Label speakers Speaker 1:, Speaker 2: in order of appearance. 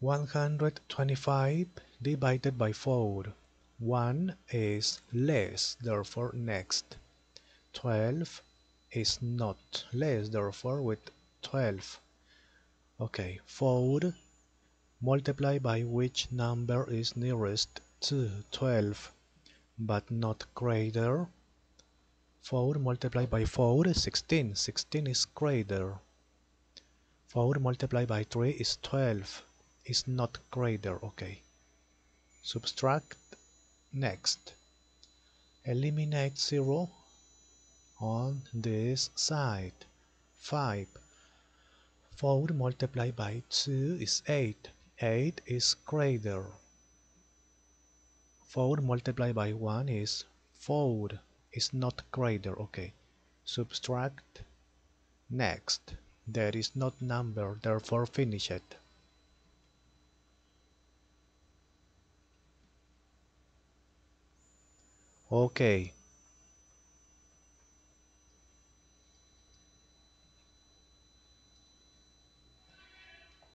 Speaker 1: 125 divided by 4. 1 is less, therefore next. 12 is not less, therefore with 12. Okay, 4 multiply by which number is nearest to 12 but not greater 4 multiplied by 4 is 16 16 is greater 4 multiplied by 3 is 12 is not greater okay. Subtract next. Eliminate 0 on this side. 5 4 multiplied by 2 is 8 8 is greater. 4 multiplied by 1 is 4 is not greater okay. Subtract next. There is not number therefore finish it okay